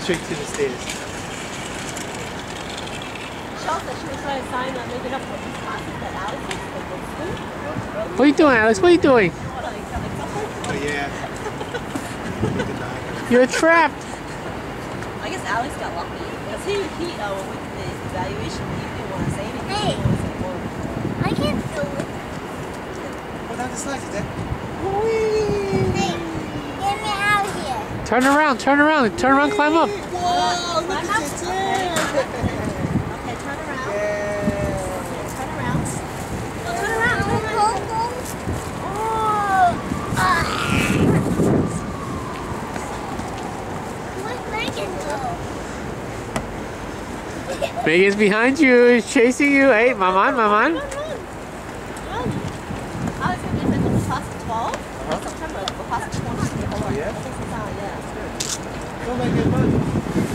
Straight to the stairs. Michelle she was trying to sign on making up for these classes that Alex is like to. What are you doing, Alex? What are you doing? What are they selling something? Oh yeah. Look at that. You're trapped. I guess Alex got lucky because he he uh, with the evaluation he didn't want to say anything. Hey. He didn't want to say more. I can't feel it. Go down the slides, Dad. Hey, Turn around, turn around, turn around, climb up. Whoa, look at this! tail. Okay, turn around. Turn around. Megan's behind you, He's chasing you. Hey, my man, my man. I was going to get Come and get money.